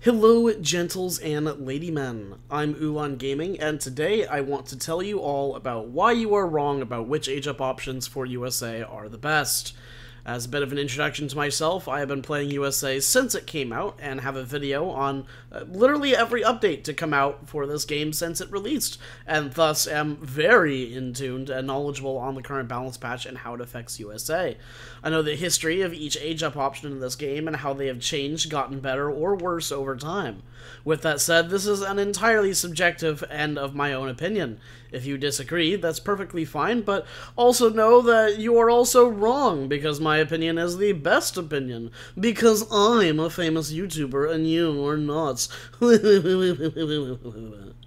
Hello, gentles and ladymen. I'm Ulhan Gaming, and today I want to tell you all about why you are wrong about which age up options for USA are the best. As a bit of an introduction to myself, I have been playing USA since it came out and have a video on uh, literally every update to come out for this game since it released, and thus am very in tuned and knowledgeable on the current balance patch and how it affects USA. I know the history of each age up option in this game and how they have changed, gotten better, or worse over time. With that said, this is an entirely subjective and of my own opinion. If you disagree, that's perfectly fine, but also know that you are also wrong because my opinion is the best opinion. Because I'm a famous YouTuber and you are not.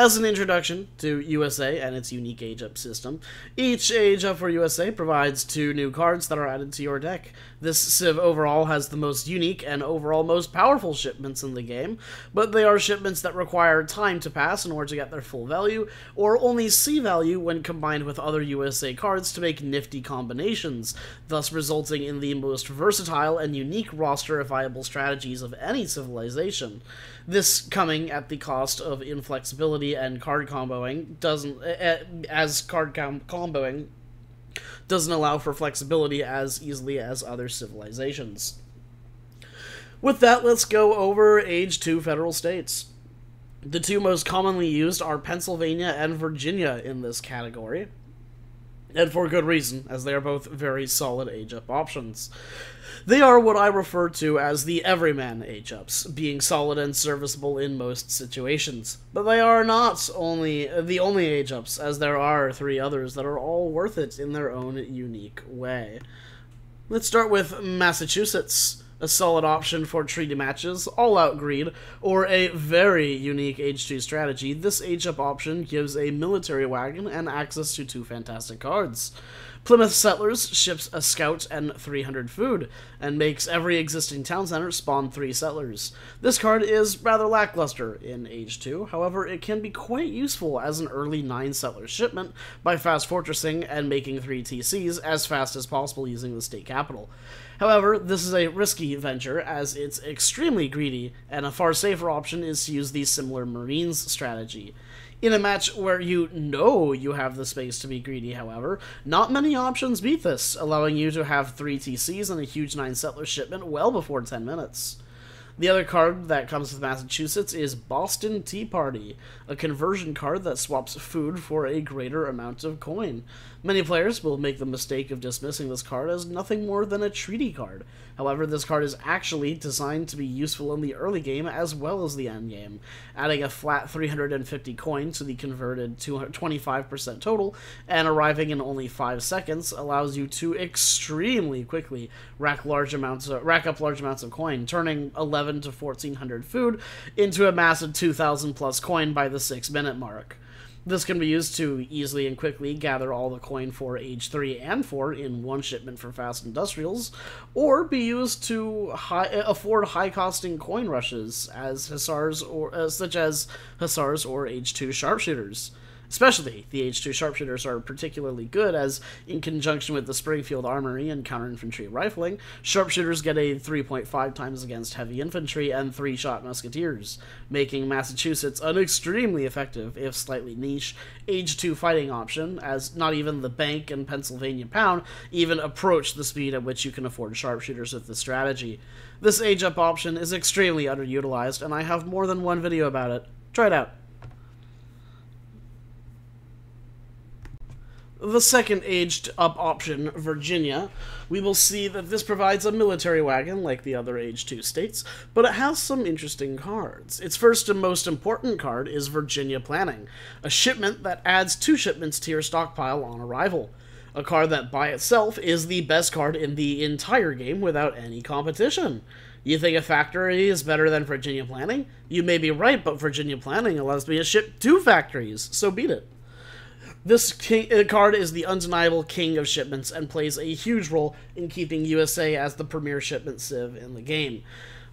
As an introduction to USA and its unique age up system, each age up for USA provides two new cards that are added to your deck. This Civ overall has the most unique and overall most powerful shipments in the game, but they are shipments that require time to pass in order to get their full value, or only see value when combined with other USA cards to make nifty combinations, thus resulting in the most versatile and unique roster of viable strategies of any civilization. This coming at the cost of inflexibility and card comboing doesn't as card com- comboing doesn't allow for flexibility as easily as other civilizations. With that, let's go over age 2 federal states. The two most commonly used are Pennsylvania and Virginia in this category. And for good reason, as they are both very solid age up options. They are what I refer to as the everyman age-ups, being solid and serviceable in most situations. But they are not only the only age-ups, as there are three others that are all worth it in their own unique way. Let's start with Massachusetts, a solid option for treaty matches, all-out greed, or a very unique H2 strategy. This age-up option gives a military wagon and access to two fantastic cards. Plymouth Settlers ships a scout and 300 food, and makes every existing town center spawn 3 settlers. This card is rather lackluster in Age 2, however, it can be quite useful as an early 9 settler shipment by fast fortressing and making 3 TCs as fast as possible using the state capital. However, this is a risky venture as it's extremely greedy, and a far safer option is to use the similar Marines strategy. In a match where you know you have the space to be greedy, however, not many options beat this, allowing you to have 3 TCs and a huge 9 settler shipment well before 10 minutes. The other card that comes with Massachusetts is Boston Tea Party, a conversion card that swaps food for a greater amount of coin. Many players will make the mistake of dismissing this card as nothing more than a treaty card. However, this card is actually designed to be useful in the early game as well as the end game, adding a flat 350 coin to the converted 25% total, and arriving in only 5 seconds allows you to extremely quickly rack large amounts of, rack up large amounts of coin, turning 11 to 1400 food into a massive 2000 plus coin by the 6 minute mark. This can be used to easily and quickly gather all the coin for Age 3 and 4 in one shipment for fast industrials, or be used to high, afford high-costing coin rushes as hussars or uh, such as hussars or Age 2 sharpshooters. Especially, the H2 sharpshooters are particularly good, as in conjunction with the Springfield Armory and counter infantry rifling, sharpshooters get a 3.5 times against heavy infantry and 3 shot musketeers, making Massachusetts an extremely effective, if slightly niche, H2 fighting option, as not even the Bank and Pennsylvania Pound even approach the speed at which you can afford sharpshooters with this strategy. This age up option is extremely underutilized, and I have more than one video about it. Try it out. The second aged up option, Virginia, we will see that this provides a military wagon like the other age 2 states, but it has some interesting cards. Its first and most important card is Virginia Planning, a shipment that adds two shipments to your stockpile on arrival. A card that by itself is the best card in the entire game without any competition. You think a factory is better than Virginia Planning? You may be right, but Virginia Planning allows me to ship two factories, so beat it. This king, uh, card is the undeniable king of shipments and plays a huge role in keeping USA as the premier shipment civ in the game.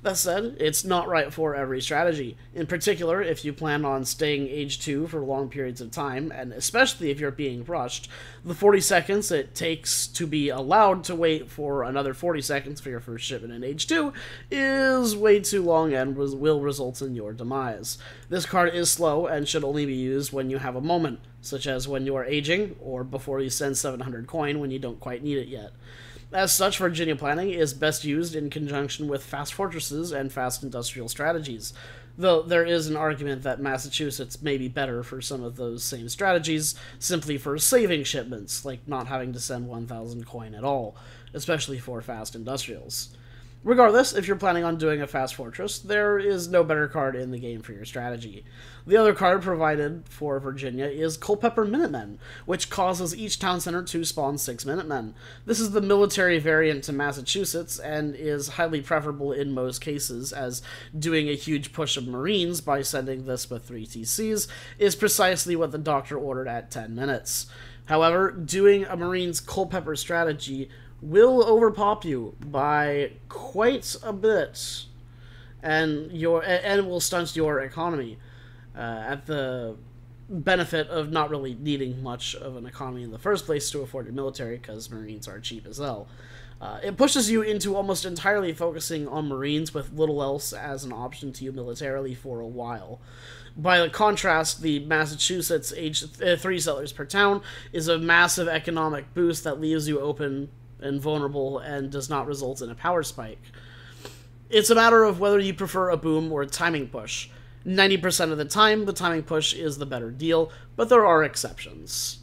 That said, it's not right for every strategy. In particular, if you plan on staying age 2 for long periods of time, and especially if you're being rushed, the 40 seconds it takes to be allowed to wait for another 40 seconds for your first shipment in age 2 is way too long and will result in your demise. This card is slow and should only be used when you have a moment, such as when you are aging, or before you send 700 coin when you don't quite need it yet. As such, Virginia planning is best used in conjunction with fast fortresses and fast industrial strategies. Though there is an argument that Massachusetts may be better for some of those same strategies, simply for saving shipments, like not having to send 1,000 coin at all, especially for fast industrials. Regardless, if you're planning on doing a fast fortress, there is no better card in the game for your strategy. The other card provided for Virginia is Culpeper Minutemen, which causes each town center to spawn six Minutemen. This is the military variant to Massachusetts and is highly preferable in most cases, as doing a huge push of Marines by sending this with 3 TCs is precisely what the doctor ordered at 10 minutes. However, doing a Marines Culpeper strategy will overpop you by quite a bit, and your and will stunt your economy uh, at the benefit of not really needing much of an economy in the first place to afford your military because Marines are cheap as hell. Uh, it pushes you into almost entirely focusing on Marines with little else as an option to you militarily for a while. By contrast, the Massachusetts age uh, three settlers per town is a massive economic boost that leaves you open and vulnerable and does not result in a power spike. It's a matter of whether you prefer a boom or a timing push. 90% of the time, the timing push is the better deal, but there are exceptions.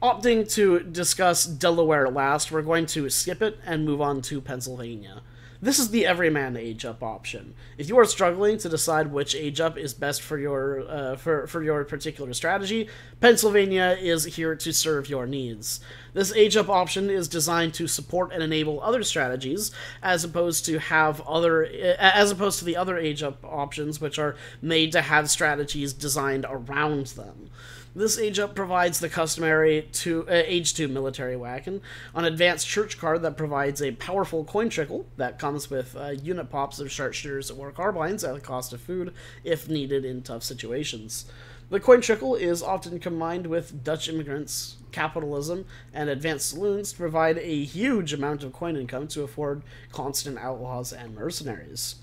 Opting to discuss Delaware last, we're going to skip it and move on to Pennsylvania. This is the everyman age up option. If you are struggling to decide which age up is best for your uh, for for your particular strategy, Pennsylvania is here to serve your needs. This age up option is designed to support and enable other strategies, as opposed to have other as opposed to the other age up options, which are made to have strategies designed around them. This age up provides the customary two, uh, age 2 military wagon, an advanced church card that provides a powerful coin trickle that comes with uh, unit pops of sharpshooters or carbines at the cost of food if needed in tough situations. The coin trickle is often combined with Dutch immigrants, capitalism, and advanced saloons to provide a huge amount of coin income to afford constant outlaws and mercenaries.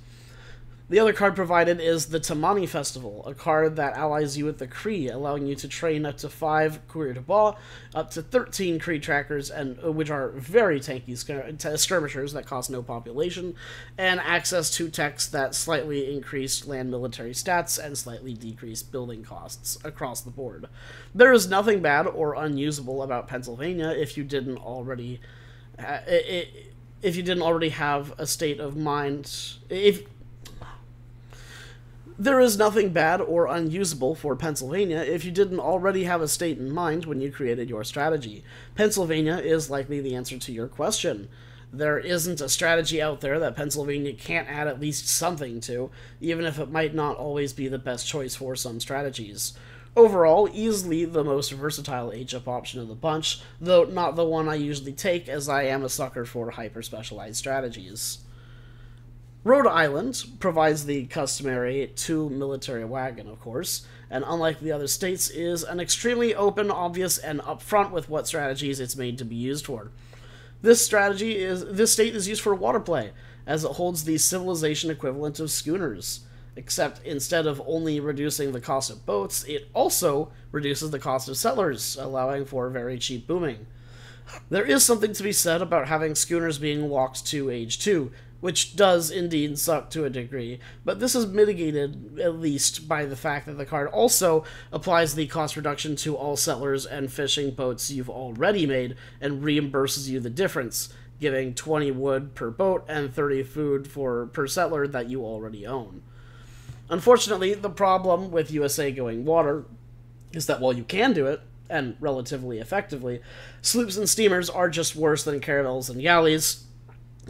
The other card provided is the Tamani Festival, a card that allies you with the Cree, allowing you to train up to 5 Coureur des Bois, up to 13 Cree trackers, and uh, which are very tanky skirmishers that cost no population, and access to techs that slightly increase land military stats and slightly decrease building costs across the board. There is nothing bad or unusable about Pennsylvania if you didn't already... Uh, if you didn't already have a state of mind... If there is nothing bad or unusable for Pennsylvania if you didn't already have a state in mind when you created your strategy. Pennsylvania is likely the answer to your question. There isn't a strategy out there that Pennsylvania can't add at least something to, even if it might not always be the best choice for some strategies. Overall, easily the most versatile age-up option of the bunch, though not the one I usually take as I am a sucker for hyper-specialized strategies. Rhode Island provides the customary two military wagon, of course, and unlike the other states, is an extremely open, obvious, and upfront with what strategies it's made to be used for. This strategy is this state is used for water play, as it holds the civilization equivalent of schooners. Except instead of only reducing the cost of boats, it also reduces the cost of settlers, allowing for very cheap booming. There is something to be said about having schooners being locked to age 2, which does indeed suck to a degree, but this is mitigated at least by the fact that the card also applies the cost reduction to all settlers and fishing boats you've already made and reimburses you the difference, giving 20 wood per boat and 30 food for per settler that you already own. Unfortunately, the problem with USA going water is that while you can do it, and relatively effectively, sloops and steamers are just worse than caravels and galleys,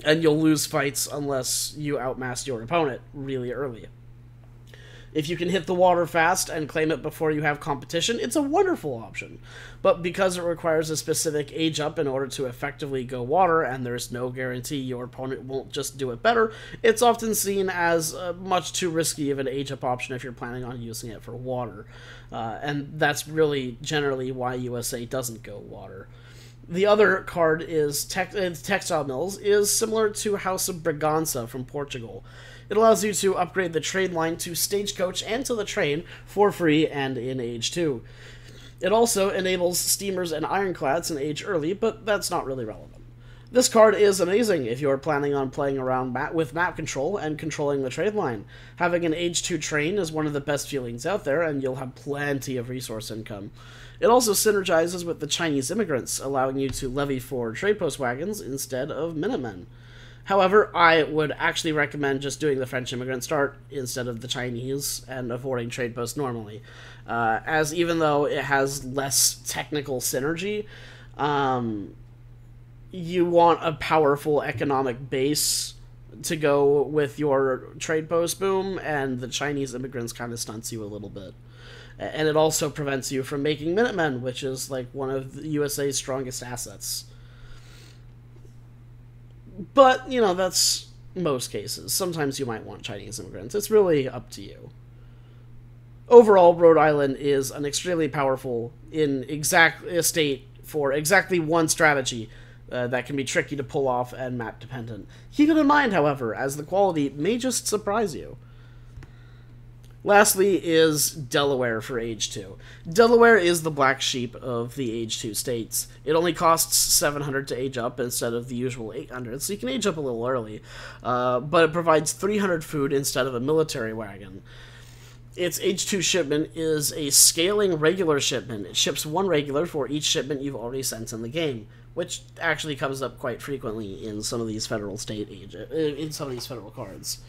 and you'll lose fights unless you outmass your opponent really early. If you can hit the water fast and claim it before you have competition, it's a wonderful option. But because it requires a specific age up in order to effectively go water, and there's no guarantee your opponent won't just do it better, it's often seen as uh, much too risky of an age up option if you're planning on using it for water. Uh, and that's really generally why USA doesn't go water. The other card is uh, Textile Mills is similar to House of Braganza from Portugal. It allows you to upgrade the trade line to Stagecoach and to the train for free and in Age 2. It also enables steamers and ironclads in Age early, but that's not really relevant. This card is amazing if you're planning on playing around map with map control and controlling the trade line. Having an Age 2 train is one of the best feelings out there, and you'll have plenty of resource income. It also synergizes with the Chinese immigrants, allowing you to levy for trade post wagons instead of Minutemen. However, I would actually recommend just doing the French immigrant start instead of the Chinese and avoiding trade posts normally. Uh, as even though it has less technical synergy, um, you want a powerful economic base to go with your trade post boom, and the Chinese immigrants kind of stunts you a little bit. And it also prevents you from making Minutemen, which is like one of the USA's strongest assets. But, you know, that's most cases. Sometimes you might want Chinese immigrants. It's really up to you. Overall, Rhode Island is an extremely powerful in exact a state for exactly one strategy uh, that can be tricky to pull off and map dependent. Keep it in mind, however, as the quality may just surprise you. Lastly is Delaware for Age 2. Delaware is the black sheep of the Age 2 states. It only costs 700 to age up instead of the usual 800, so you can age up a little early. Uh, but it provides 300 food instead of a military wagon. Its H2 shipment is a scaling regular shipment. It ships one regular for each shipment you've already sent in the game, which actually comes up quite frequently in some of these federal state uh, in some of these federal cards.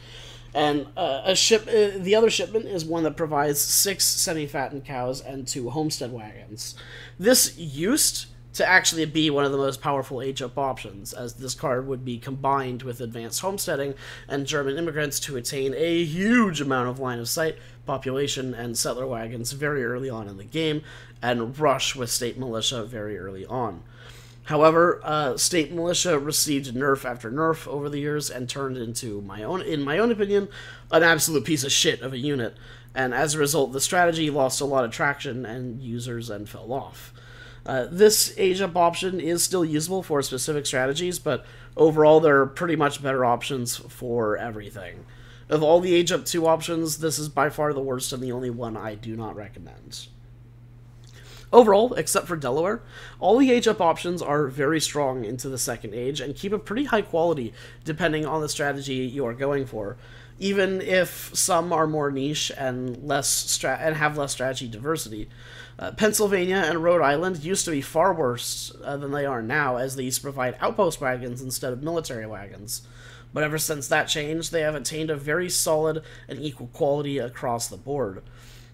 And uh, a ship, uh, the other shipment is one that provides six semi-fattened cows and two homestead wagons. This used to actually be one of the most powerful age-up options, as this card would be combined with advanced homesteading and German immigrants to attain a huge amount of line of sight, population, and settler wagons very early on in the game, and rush with state militia very early on. However, uh, state militia received nerf after nerf over the years and turned into my own, in my own opinion, an absolute piece of shit of a unit. And as a result, the strategy lost a lot of traction and users and fell off. Uh, this age up option is still usable for specific strategies, but overall, there are pretty much better options for everything. Of all the age up 2 options, this is by far the worst and the only one I do not recommend. Overall, except for Delaware, all the age up options are very strong into the second age and keep a pretty high quality depending on the strategy you are going for. Even if some are more niche and less and have less strategy diversity, uh, Pennsylvania and Rhode Island used to be far worse uh, than they are now, as they used to provide outpost wagons instead of military wagons. But ever since that changed, they have attained a very solid and equal quality across the board.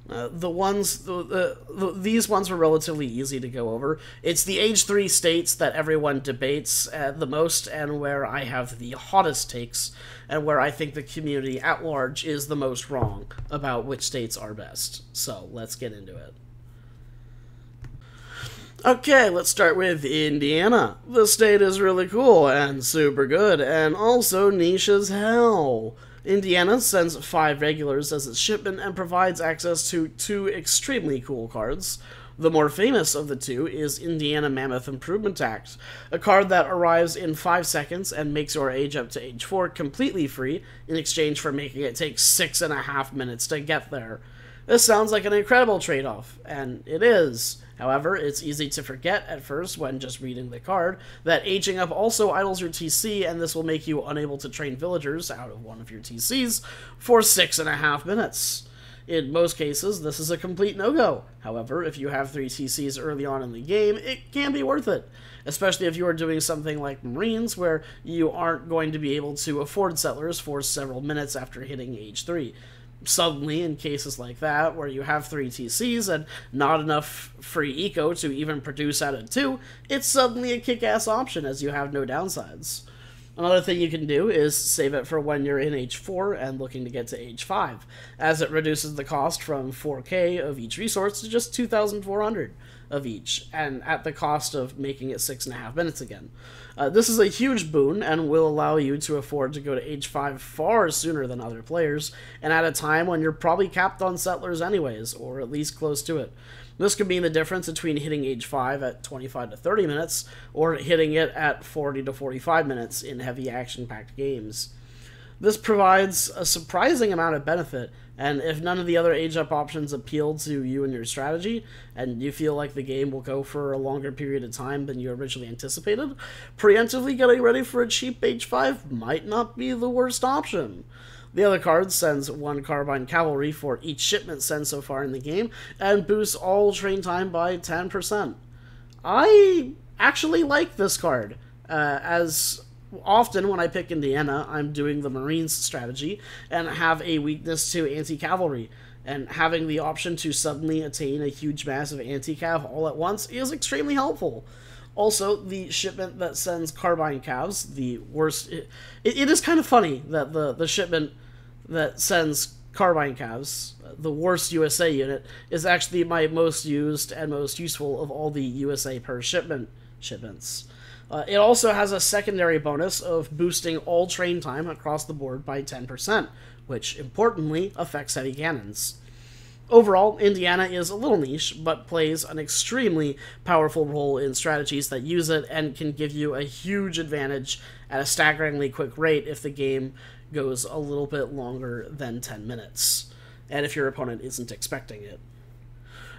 Uh, the ones, the, the, these ones were relatively easy to go over. It's the age three states that everyone debates uh, the most, and where I have the hottest takes, and where I think the community at large is the most wrong about which states are best. So let's get into it. Okay, let's start with Indiana. The state is really cool and super good, and also niche as hell. Indiana sends five regulars as its shipment and provides access to two extremely cool cards. The more famous of the two is Indiana Mammoth Improvement Act, a card that arrives in 5 seconds and makes your age up to age 4 completely free in exchange for making it take 6.5 minutes to get there. This sounds like an incredible trade off, and it is. However, it's easy to forget at first when just reading the card that aging up also idles your TC, and this will make you unable to train villagers out of one of your TCs for six and a half minutes. In most cases, this is a complete no go. However, if you have three TCs early on in the game, it can be worth it. Especially if you are doing something like Marines, where you aren't going to be able to afford settlers for several minutes after hitting age 3 suddenly in cases like that where you have three TCs and not enough free eco to even produce out of two, it's suddenly a kick-ass option as you have no downsides. Another thing you can do is save it for when you're in age 4 and looking to get to age 5, as it reduces the cost from 4k of each resource to just 2,400 of each, and at the cost of making it six and a half minutes again. Uh, this is a huge boon and will allow you to afford to go to age 5 far sooner than other players, and at a time when you're probably capped on settlers anyways, or at least close to it. This could mean the difference between hitting age 5 at 25 to 30 minutes or hitting it at 40 to 45 minutes in heavy action packed games. This provides a surprising amount of benefit, and if none of the other age up options appeal to you and your strategy, and you feel like the game will go for a longer period of time than you originally anticipated, preemptively getting ready for a cheap age 5 might not be the worst option. The other card sends one Carbine Cavalry for each shipment sent so far in the game, and boosts all train time by 10%. I actually like this card, uh, as often when I pick Indiana, I'm doing the Marines strategy and have a weakness to anti cavalry. And having the option to suddenly attain a huge mass of anti cav all at once is extremely helpful. Also, the shipment that sends carbine calves, the worst. It, it is kind of funny that the, the shipment that sends carbine calves, the worst USA unit, is actually my most used and most useful of all the USA per shipment shipments. Uh, it also has a secondary bonus of boosting all train time across the board by 10%, which importantly affects heavy cannons. Overall, Indiana is a little niche, but plays an extremely powerful role in strategies that use it and can give you a huge advantage at a staggeringly quick rate if the game goes a little bit longer than 10 minutes, and if your opponent isn't expecting it.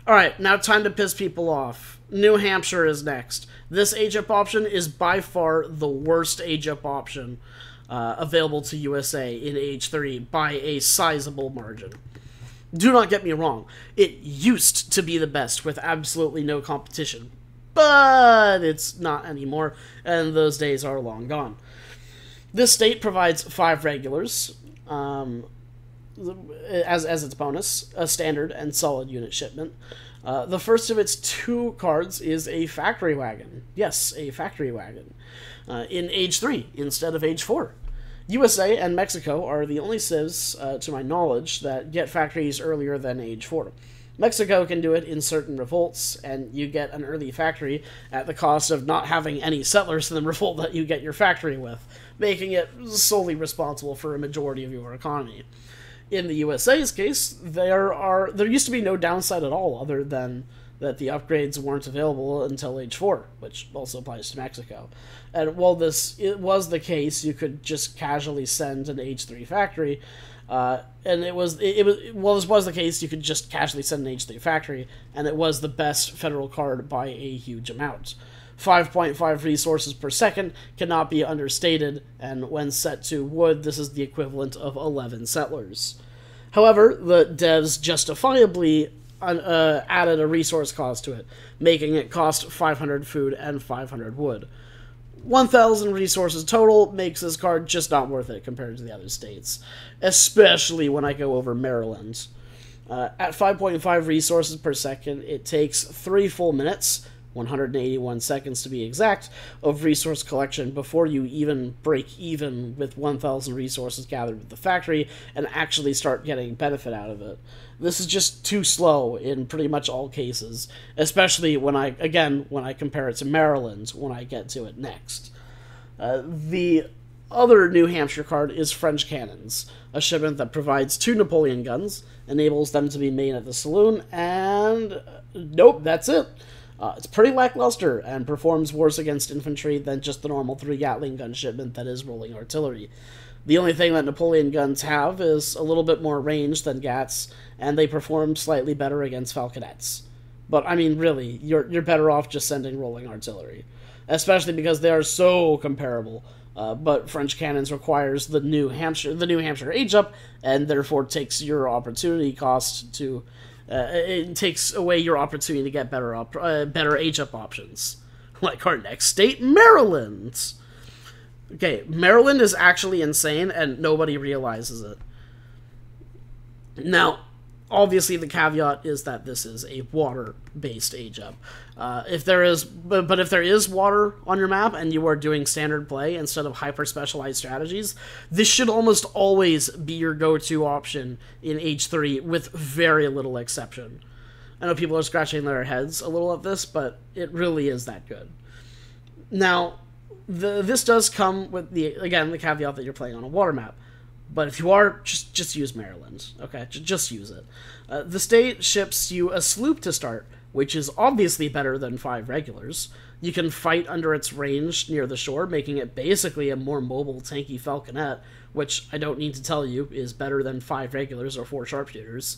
Alright, now time to piss people off. New Hampshire is next. This age up option is by far the worst age up option uh, available to USA in age 3 by a sizable margin. Do not get me wrong, it used to be the best with absolutely no competition, but it's not anymore, and those days are long gone. This state provides five regulars um, as, as its bonus, a standard and solid unit shipment. Uh, the first of its two cards is a factory wagon. Yes, a factory wagon. Uh, in Age 3 instead of Age 4. USA and Mexico are the only civs, uh, to my knowledge, that get factories earlier than Age 4. Mexico can do it in certain revolts, and you get an early factory at the cost of not having any settlers in the revolt that you get your factory with, making it solely responsible for a majority of your economy. In the USA's case, there are there used to be no downside at all, other than that the upgrades weren't available until age four, which also applies to Mexico. And while this it was the case, you could just casually send an age three factory uh, and it was it, it, was well this was the case you could just casually send an H3 factory and it was the best federal card by a huge amount. 5.5 resources per second cannot be understated and when set to wood this is the equivalent of 11 settlers. However, the devs justifiably uh, added a resource cost to it, making it cost 500 food and 500 wood. 1,000 resources total makes this card just not worth it compared to the other states, especially when I go over Maryland. Uh, at 5.5 resources per second, it takes 3 full minutes 181 seconds to be exact, of resource collection before you even break even with 1,000 resources gathered with the factory and actually start getting benefit out of it. This is just too slow in pretty much all cases, especially when I, again, when I compare it to Maryland when I get to it next. Uh, the other New Hampshire card is French Cannons, a shipment that provides two Napoleon guns, enables them to be made at the saloon, and uh, nope, that's it. Uh, it's pretty lackluster and performs worse against infantry than just the normal three Gatling gun shipment that is rolling artillery. The only thing that Napoleon guns have is a little bit more range than Gats, and they perform slightly better against falconets. But I mean, really, you're you're better off just sending rolling artillery, especially because they are so comparable. Uh, but French cannons requires the New Hampshire the New Hampshire age up, and therefore takes your opportunity cost to uh, it takes away your opportunity to get better op- uh, better age up options. Like our next state, Maryland. Okay, Maryland is actually insane, and nobody realizes it. Now, obviously the caveat is that this is a water based age up uh, if there is but, but if there is water on your map and you are doing standard play instead of hyper specialized strategies this should almost always be your go-to option in age 3 with very little exception. I know people are scratching their heads a little at this but it really is that good. Now the, this does come with the again the caveat that you're playing on a water map but if you are, just just use Maryland. Okay, J- just use it. Uh, the state ships you a sloop to start, which is obviously better than five regulars. You can fight under its range near the shore, making it basically a more mobile, tanky falconet, which I don't need to tell you is better than five regulars or four sharpshooters.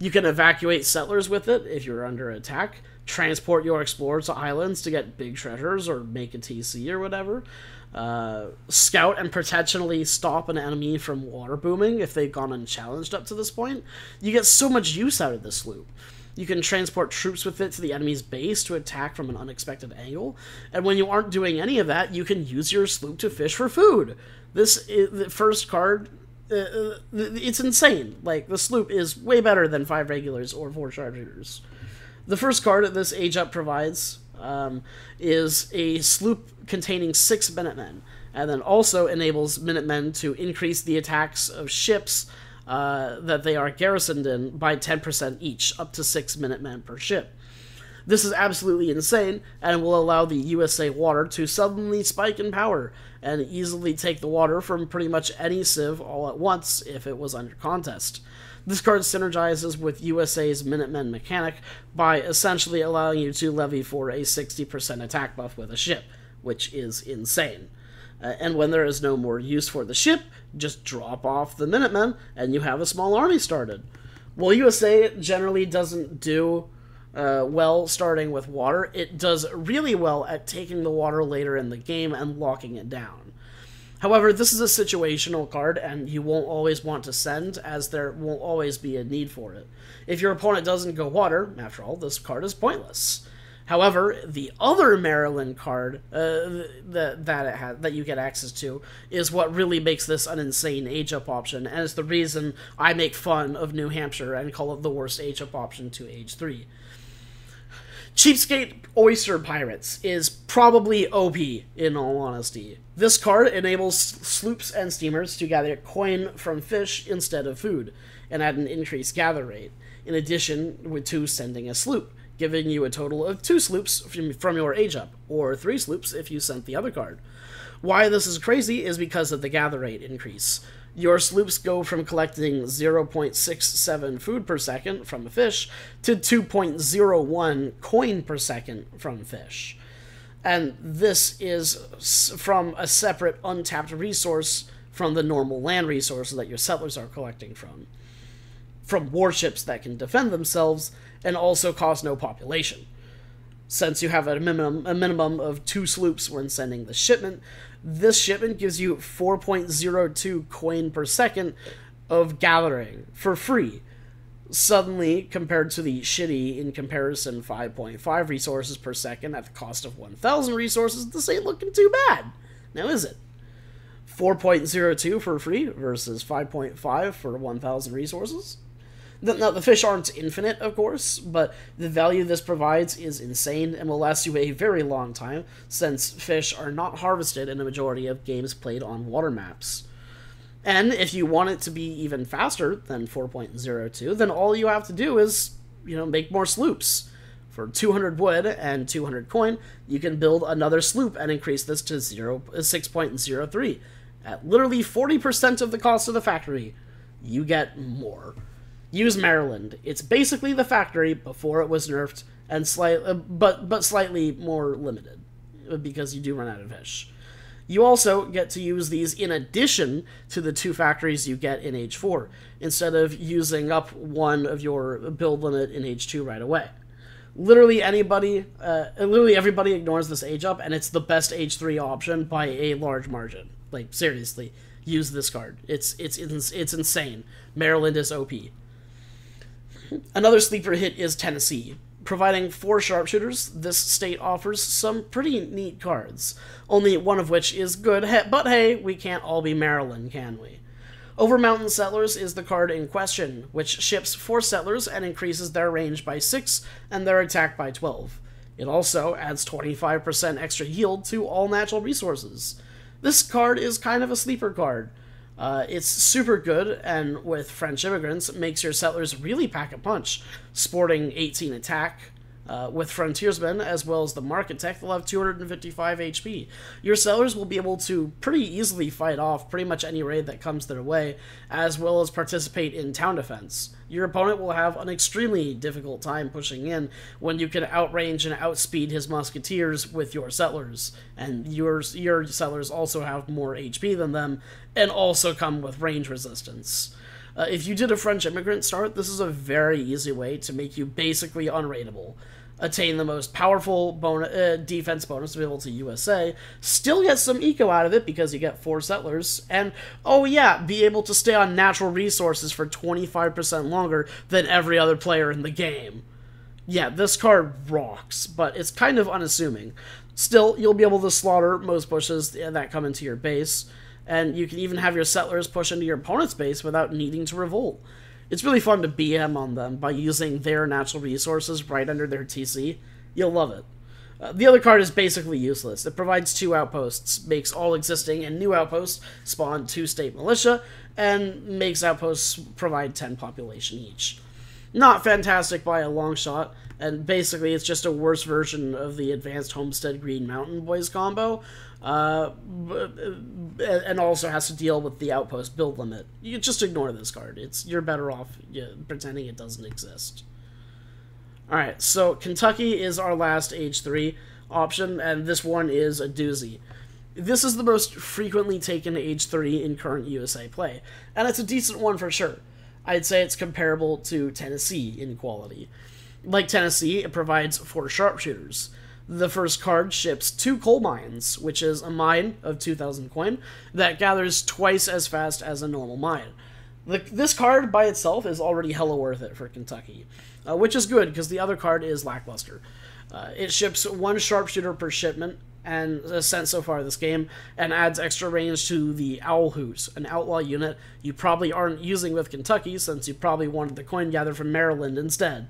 You can evacuate settlers with it if you're under attack, transport your explorer to islands to get big treasures or make a TC or whatever uh, scout and potentially stop an enemy from water booming if they've gone unchallenged up to this point. You get so much use out of this sloop. You can transport troops with it to the enemy's base to attack from an unexpected angle, and when you aren't doing any of that, you can use your sloop to fish for food. This is, the first card uh, uh it's insane. Like the sloop is way better than five regulars or four sharpshooters. The first card that this age up provides um, is a sloop containing six Minutemen, and then also enables Minutemen to increase the attacks of ships uh, that they are garrisoned in by 10% each, up to six Minutemen per ship. This is absolutely insane and will allow the USA water to suddenly spike in power and easily take the water from pretty much any civ all at once if it was under contest. This card synergizes with USA's Minutemen mechanic by essentially allowing you to levy for a 60% attack buff with a ship, which is insane. Uh, and when there is no more use for the ship, just drop off the Minutemen and you have a small army started. Well, USA generally doesn't do uh, well starting with water, it does really well at taking the water later in the game and locking it down. However, this is a situational card, and you won't always want to send, as there won't always be a need for it. If your opponent doesn't go water, after all, this card is pointless. However, the other Maryland card uh, that that it has, that you get access to is what really makes this an insane age up option, and it's the reason I make fun of New Hampshire and call it the worst age up option to age three. Chesapeake Oyster Pirates is probably OP, in all honesty. This card enables sloops and steamers to gather coin from fish instead of food, and at an increased gather rate, in addition to sending a sloop, giving you a total of two sloops from your age up, or three sloops if you sent the other card. Why this is crazy is because of the gather rate increase. Your sloops go from collecting 0.67 food per second from a fish to 2.01 coin per second from fish. And this is from a separate untapped resource from the normal land resources that your settlers are collecting from. From warships that can defend themselves and also cost no population. Since you have a minimum, a minimum of two sloops when sending the shipment, this shipment gives you 4.02 coin per second of gathering for free. Suddenly, compared to the shitty, in comparison, 5.5 resources per second at the cost of 1,000 resources, this ain't looking too bad. Now, is it? 4.02 for free versus 5.5 for 1,000 resources? Now, the fish aren't infinite, of course, but the value this provides is insane and will last you a very long time, since fish are not harvested in a majority of games played on water maps. And if you want it to be even faster than 4.02, then all you have to do is, you know, make more sloops. For 200 wood and 200 coin, you can build another sloop and increase this to 0, uh, 6.03. At literally 40% of the cost of the factory, you get more. Use Maryland. It's basically the factory before it was nerfed, and slight, uh, but but slightly more limited because you do run out of fish. You also get to use these in addition to the two factories you get in H4, instead of using up one of your build limit in H2 right away. Literally anybody, uh, literally everybody ignores this age up, and it's the best H3 option by a large margin. Like seriously, use this card. It's it's it's, it's insane. Maryland is OP. Another sleeper hit is Tennessee. Providing four sharpshooters, this state offers some pretty neat cards, only one of which is good, but hey, we can't all be Maryland, can we? Over Mountain Settlers is the card in question, which ships 4 settlers and increases their range by 6 and their attack by 12. It also adds 25% extra yield to all natural resources. This card is kind of a sleeper card. Uh, it's super good, and with French immigrants, makes your settlers really pack a punch, sporting 18 attack, uh, with Frontiersmen, as well as the Market Tech, they'll have 255 HP. Your sellers will be able to pretty easily fight off pretty much any raid that comes their way, as well as participate in town defense. Your opponent will have an extremely difficult time pushing in when you can outrange and outspeed his musketeers with your settlers, and your, your settlers also have more HP than them, and also come with range resistance. Uh, if you did a French immigrant start, this is a very easy way to make you basically unraidable attain the most powerful uh, defense bonus available to USA, still get some eco out of it because you get four settlers, and oh yeah, be able to stay on natural resources for 25% longer than every other player in the game. Yeah, this card rocks, but it's kind of unassuming. Still, you'll be able to slaughter most bushes that come into your base, and you can even have your settlers push into your opponent's base without needing to revolt. It's really fun to BM on them by using their natural resources right under their TC. You'll love it. Uh, the other card is basically useless. It provides two outposts, makes all existing and new outposts spawn two state militia, and makes outposts provide 10 population each. Not fantastic by a long shot, and basically it's just a worse version of the Advanced Homestead Green Mountain Boys combo, uh, and also has to deal with the outpost build limit. You just ignore this card. It's you're better off pretending it doesn't exist. All right, so Kentucky is our last age three option, and this one is a doozy. This is the most frequently taken age three in current USA play, and it's a decent one for sure. I'd say it's comparable to Tennessee in quality. Like Tennessee, it provides four sharpshooters. The first card ships two coal mines, which is a mine of 2,000 coin that gathers twice as fast as a normal mine. This card by itself is already hella worth it for Kentucky, uh, which is good because the other card is lackluster. Uh, it ships one sharpshooter per shipment and uh, sent so far this game, and adds extra range to the Owl Hoot, an outlaw unit you probably aren't using with Kentucky since you probably wanted the coin gather from Maryland instead.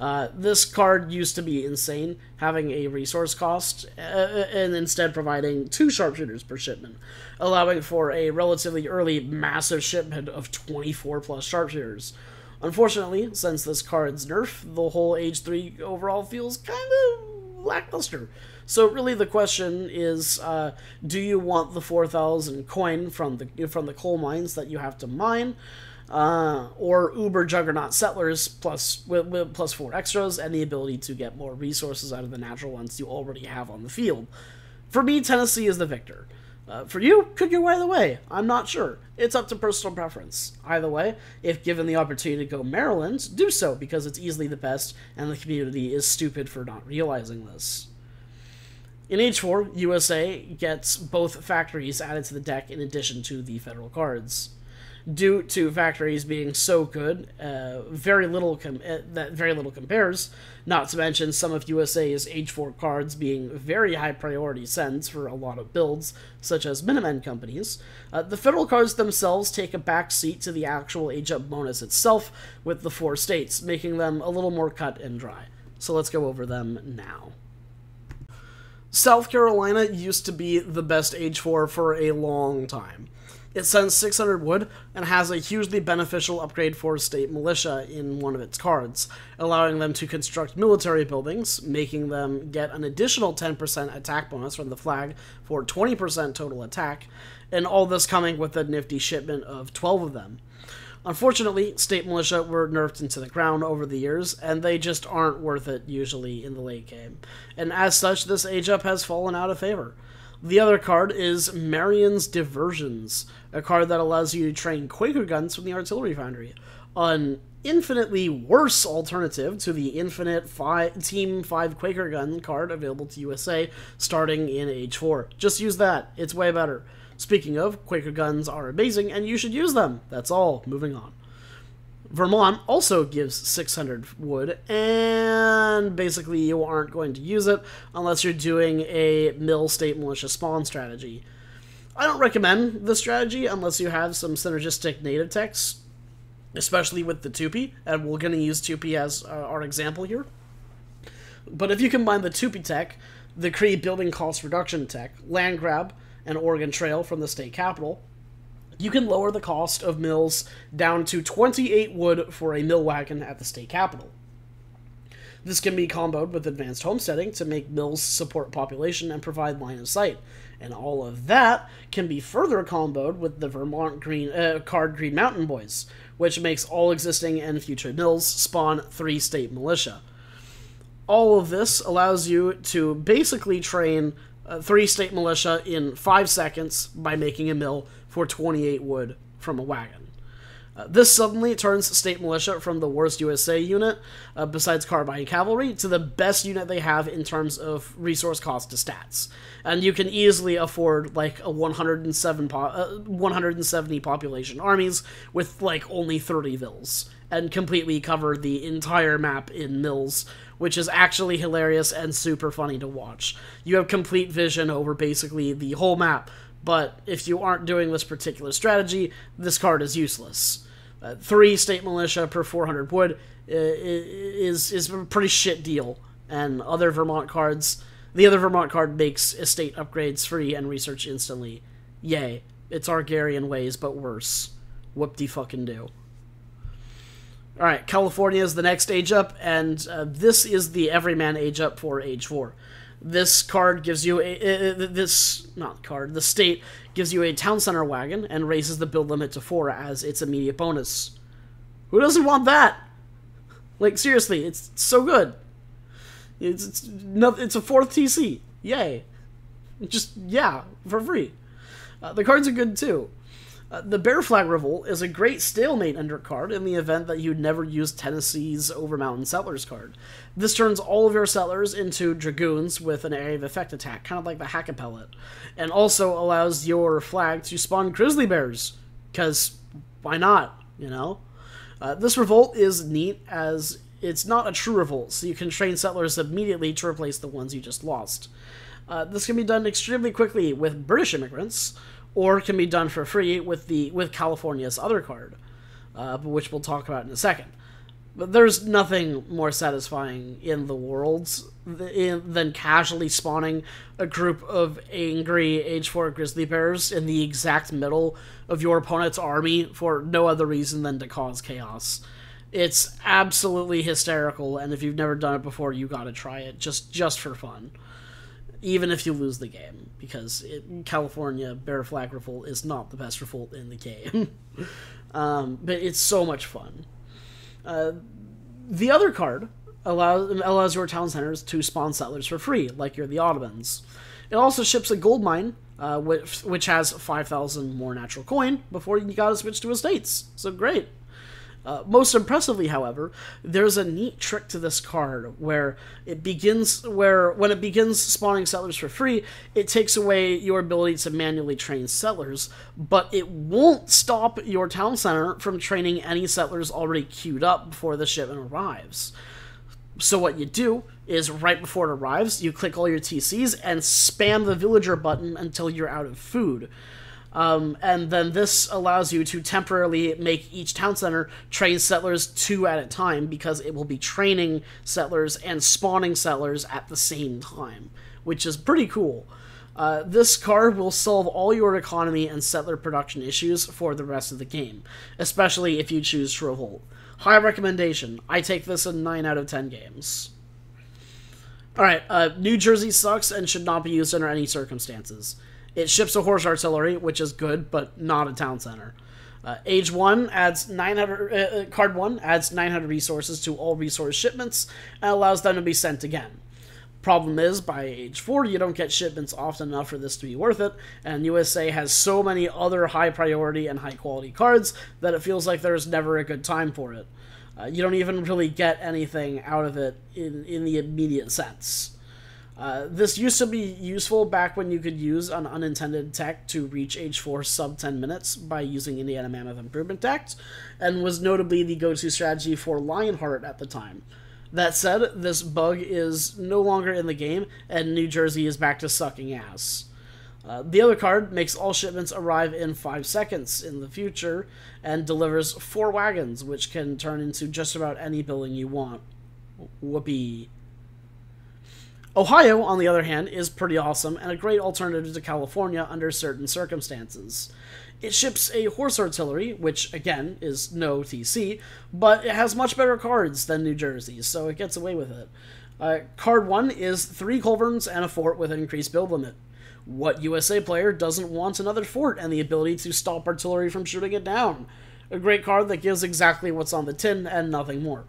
Uh, this card used to be insane, having a resource cost, uh, and instead providing two sharpshooters per shipment, allowing for a relatively early massive shipment of 24 plus sharpshooters. Unfortunately, since this card's nerf, the whole Age 3 overall feels kind of lackluster. So really, the question is: uh, Do you want the 4,000 coin from the from the coal mines that you have to mine, uh, or Uber Juggernaut Settlers plus plus four extras and the ability to get more resources out of the natural ones you already have on the field. For me, Tennessee is the victor. Uh, for you, could go either way. I'm not sure. It's up to personal preference. Either way, if given the opportunity to go Maryland, do so because it's easily the best, and the community is stupid for not realizing this. In H4, USA gets both factories added to the deck in addition to the federal cards due to factories being so good, uh, very little com- uh, that very little compares. Not to mention some of USA's H4 cards being very high priority sends for a lot of builds, such as Minutemen companies. Uh, the federal cards themselves take a back seat to the actual age up bonus itself, with the four states, making them a little more cut and dry. So let's go over them now. South Carolina used to be the best H4 for a long time. It sends 600 wood and has a hugely beneficial upgrade for state militia in one of its cards, allowing them to construct military buildings, making them get an additional 10% attack bonus from the flag for 20% total attack, and all this coming with a nifty shipment of 12 of them. Unfortunately, state militia were nerfed into the ground over the years, and they just aren't worth it usually in the late game. And as such, this age up has fallen out of favor. The other card is Marion's Diversions, a card that allows you to train Quaker guns from the Artillery Foundry. An infinitely worse alternative to the infinite five, Team 5 Quaker gun card available to USA starting in Age 4. Just use that, it's way better. Speaking of, Quaker guns are amazing and you should use them. That's all. Moving on. Vermont also gives 600 wood, and basically you aren't going to use it unless you're doing a mill state militia spawn strategy. I don't recommend this strategy unless you have some synergistic native techs, especially with the 2P, and we're going to use 2P as uh, our example here. But if you combine the 2P tech, the Cree building cost reduction tech, land grab, and Oregon Trail from the state capital, you can lower the cost of mills down to 28 wood for a mill wagon at the state capital. This can be comboed with advanced homesteading to make mills support population and provide line of sight. And all of that can be further comboed with the Vermont Green uh, card Green Mountain Boys, which makes all existing and future mills spawn three state militia. All of this allows you to basically train uh, three state militia in five seconds by making a mill for 28 wood from a wagon. Uh, this suddenly turns State Militia from the worst USA unit, uh, besides Carbine Cavalry, to the best unit they have in terms of resource cost to stats. And you can easily afford like a 107 po- uh, 170 population armies with like only 30 vills, and completely cover the entire map in mills, which is actually hilarious and super funny to watch. You have complete vision over basically the whole map but if you aren't doing this particular strategy, this card is useless. Uh, three state militia per 400 wood uh, is is a pretty shit deal. And other Vermont cards, the other Vermont card makes estate upgrades free and research instantly. Yay! It's Agrarian ways, but worse. Whoop de fucking do. All right, California is the next age up, and uh, this is the everyman age up for age four. This card gives you a, this not card. The state gives you a town center wagon and raises the build limit to four as its immediate bonus. Who doesn't want that? Like seriously, it's so good. It's it's, no, it's a fourth TC. Yay! Just yeah, for free. Uh, the cards are good too. Uh, the Bear Flag Revolt is a great stalemate ender card in the event that you'd never use Tennessee's Over Mountain Settlers card. This turns all of your settlers into dragoons with an area of effect attack, kind of like the Hakkapelit, and also allows your flag to spawn grizzly bears, because why not, you know? Uh, this revolt is neat as it's not a true revolt, so you can train settlers immediately to replace the ones you just lost. Uh, this can be done extremely quickly with British immigrants, or can be done for free with the with California's other card, uh, which we'll talk about in a second. But there's nothing more satisfying in the world than casually spawning a group of angry Age 4 grizzly bears in the exact middle of your opponent's army for no other reason than to cause chaos. It's absolutely hysterical, and if you've never done it before, you gotta try it just just for fun even if you lose the game, because it, California Bear Flag Revolt is not the best revolt in the game. um, but it's so much fun. Uh, the other card allows allows your town centers to spawn settlers for free, like you're the Ottomans. It also ships a gold mine, uh, which, which has 5,000 more natural coin before you gotta switch to estates. So great. Uh, most impressively, however, there's a neat trick to this card where it begins where when it begins spawning settlers for free, it takes away your ability to manually train settlers, but it won't stop your town center from training any settlers already queued up before the shipment arrives. So what you do is right before it arrives, you click all your TCs and spam the villager button until you're out of food. Um, and then this allows you to temporarily make each town center train settlers two at a time because it will be training settlers and spawning settlers at the same time, which is pretty cool. Uh, this card will solve all your economy and settler production issues for the rest of the game, especially if you choose to revolt. High recommendation. I take this in 9 out of 10 games. Alright, uh, New Jersey sucks and should not be used under any circumstances. It ships a horse artillery, which is good, but not a town center. Uh, age one adds 900 uh, uh, card one adds 900 resources to all resource shipments and allows them to be sent again. Problem is, by age 4, you don't get shipments often enough for this to be worth it, and USA has so many other high priority and high quality cards that it feels like there's never a good time for it. Uh, you don't even really get anything out of it in, in the immediate sense. Uh, this used to be useful back when you could use an unintended tech to reach age 4 sub 10 minutes by using Indiana Mammoth Improvement Tech, and was notably the go to strategy for Lionheart at the time. That said, this bug is no longer in the game, and New Jersey is back to sucking ass. Uh, the other card makes all shipments arrive in 5 seconds in the future and delivers 4 wagons, which can turn into just about any building you want. Whoopee. Ohio, on the other hand, is pretty awesome and a great alternative to California under certain circumstances. It ships a horse artillery, which again is no TC, but it has much better cards than New Jersey, so it gets away with it. Uh, card 1 is 3 culverins and a fort with an increased build limit. What USA player doesn't want another fort and the ability to stop artillery from shooting it down? A great card that gives exactly what's on the tin and nothing more.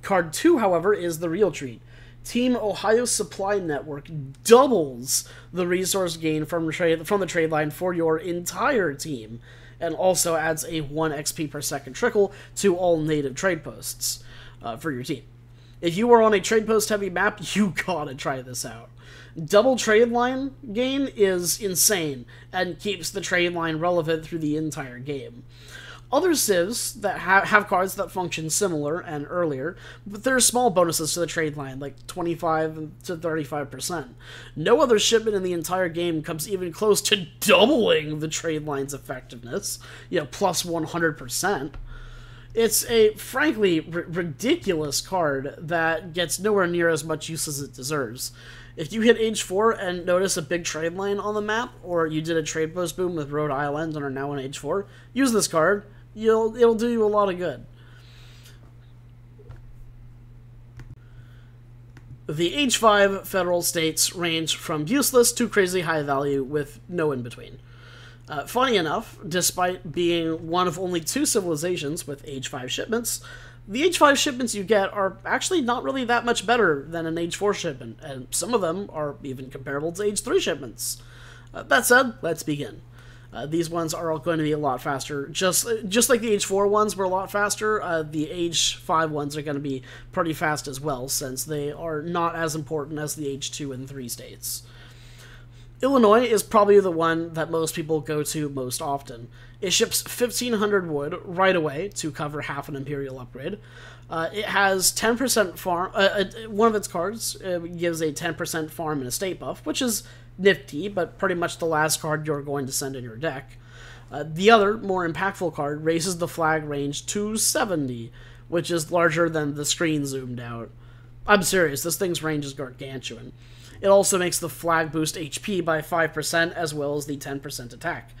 Card 2, however, is the real treat. Team Ohio Supply Network doubles the resource gain from trade from the trade line for your entire team, and also adds a one XP per second trickle to all native trade posts uh, for your team. If you are on a trade post heavy map, you gotta try this out. Double trade line gain is insane and keeps the trade line relevant through the entire game other civs that ha- have cards that function similar and earlier, but there are small bonuses to the trade line, like 25 to 35%. No other shipment in the entire game comes even close to doubling the trade line's effectiveness, you know, plus 100%. It's a frankly ridiculous card that gets nowhere near as much use as it deserves. If you hit age 4 and notice a big trade line on the map, or you did a trade post boom with Rhode Island and are now in age 4, use this card you'll it'll do you a lot of good. The H5 federal states range from useless to crazy high value with no in between. Uh, funny enough, despite being one of only two civilizations with H5 shipments, the H5 shipments you get are actually not really that much better than an H4 shipment, and some of them are even comparable to H3 shipments. Uh, that said, let's begin. Uh, these ones are all going to be a lot faster. Just just like the H4 ones were a lot faster, uh, the H5 ones are going to be pretty fast as well, since they are not as important as the H2 and 3 states. Illinois is probably the one that most people go to most often. It ships 1500 wood right away to cover half an Imperial upgrade. Uh, it has 10% farm. Uh, uh, one of its cards uh, gives a 10% farm and estate buff, which is nifty, but pretty much the last card you're going to send in your deck. Uh, the other, more impactful card raises the flag range to 70, which is larger than the screen zoomed out. I'm serious, this thing's range is gargantuan. It also makes the flag boost HP by 5% as well as the 10% attack.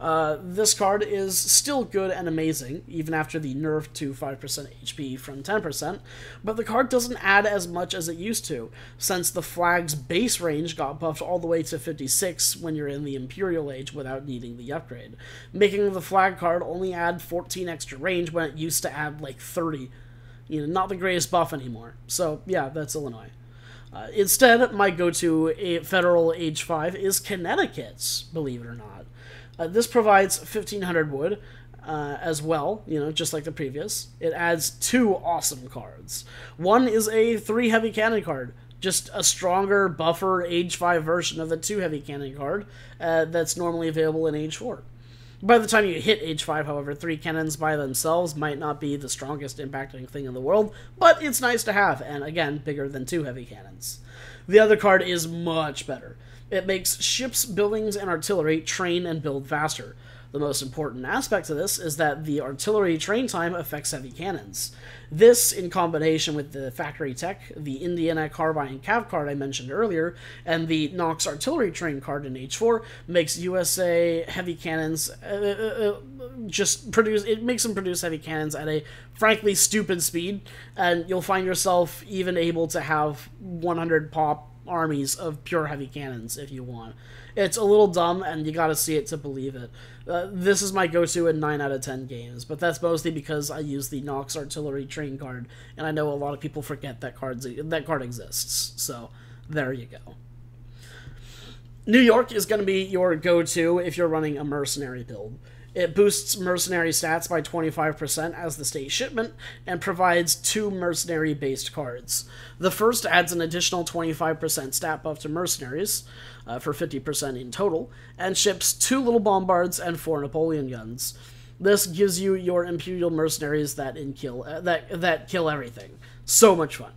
Uh, this card is still good and amazing, even after the nerf to 5% HP from 10%, but the card doesn't add as much as it used to, since the flag's base range got buffed all the way to 56 when you're in the Imperial Age without needing the upgrade, making the flag card only add 14 extra range when it used to add like 30. You know, not the greatest buff anymore. So, yeah, that's Illinois. Uh, instead, my go to a federal Age 5 is Connecticut's, believe it or not. Uh, this provides 1500 wood uh, as well, you know, just like the previous. It adds two awesome cards. One is a 3 heavy cannon card, just a stronger buffer Age 5 version of the 2 heavy cannon card uh, that's normally available in Age 4. By the time you hit Age 5, however, 3 cannons by themselves might not be the strongest impacting thing in the world, but it's nice to have, and again, bigger than 2 heavy cannons. The other card is much better. It makes ships, buildings, and artillery train and build faster. The most important aspect of this is that the artillery train time affects heavy cannons. This, in combination with the factory tech, the Indiana Carbine Cav card I mentioned earlier, and the Knox artillery train card in H4, makes USA heavy cannons uh, uh, uh, just produce. It makes them produce heavy cannons at a frankly stupid speed, and you'll find yourself even able to have 100 pop armies of pure heavy cannons if you want. It's a little dumb, and you gotta see it to believe it. Uh, this is my go-to in 9 out of 10 games, but that's mostly because I use the Knox Artillery Train card, and I know a lot of people forget that, cards, that card exists. So, there you go. New York is going to be your go-to if you're running a mercenary build. It boosts mercenary stats by 25% as the state shipment and provides two mercenary based cards. The first adds an additional 25% stat buff to mercenaries uh, for 50% in total and ships two little bombards and four Napoleon guns. This gives you your imperial mercenaries that in kill uh, that that kill everything. So much fun.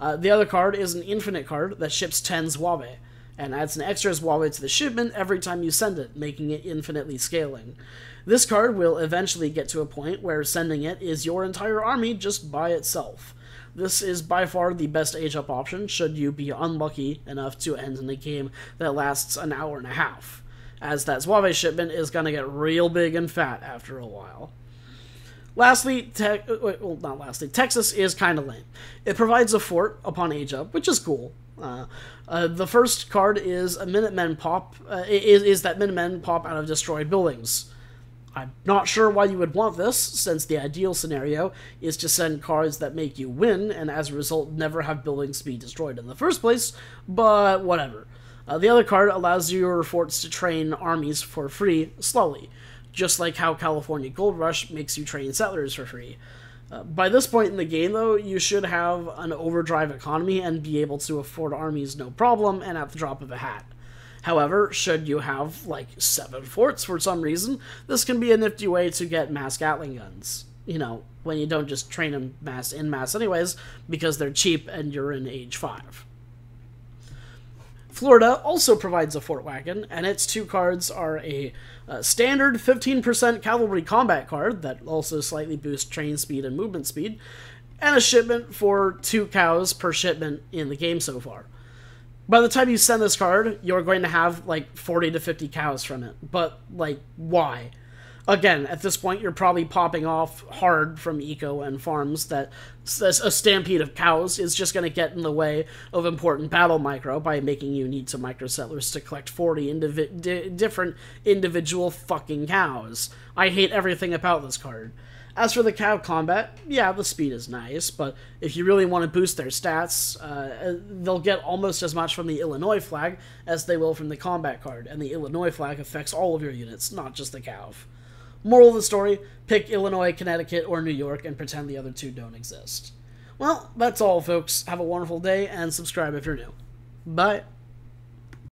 Uh, the other card is an infinite card that ships 10 Zouave and adds an extra Zouave to the shipment every time you send it, making it infinitely scaling. This card will eventually get to a point where sending it is your entire army just by itself. This is by far the best age up option should you be unlucky enough to end in a game that lasts an hour and a half, as that Zouave shipment is going to get real big and fat after a while. Lastly, te- well, not lastly, Texas is kind of lame. It provides a fort upon age up, which is cool. Uh, uh, the first card is a Minutemen pop. Uh, is, is that Minutemen pop out of destroyed buildings. I'm not sure why you would want this, since the ideal scenario is to send cards that make you win, and as a result, never have buildings be destroyed in the first place, but whatever. Uh, the other card allows your forts to train armies for free, slowly, just like how California Gold Rush makes you train settlers for free. By this point in the game, though, you should have an overdrive economy and be able to afford armies no problem and at the drop of a hat. However, should you have like seven forts for some reason, this can be a nifty way to get mass Gatling guns. You know, when you don't just train them mass in mass anyways, because they're cheap and you're in age 5. Florida also provides a fort wagon, and its two cards are a, a standard 15% cavalry combat card that also slightly boosts train speed and movement speed, and a shipment for two cows per shipment in the game so far by the time you send this card, you're going to have like 40 to 50 cows from it. But, like, why? Again, at this point, you're probably popping off hard from eco and farms that a stampede of cows is just going to get in the way of important battle micro by making you need some micro settlers to collect 40 indivi- di- different individual fucking cows. I hate everything about this card. As for the cav combat, yeah, the speed is nice, but if you really want to boost their stats, uh, they'll get almost as much from the Illinois flag as they will from the combat card, and the Illinois flag affects all of your units, not just the cow. Moral of the story pick Illinois, Connecticut, or New York and pretend the other two don't exist. Well, that's all, folks. Have a wonderful day and subscribe if you're new. Bye.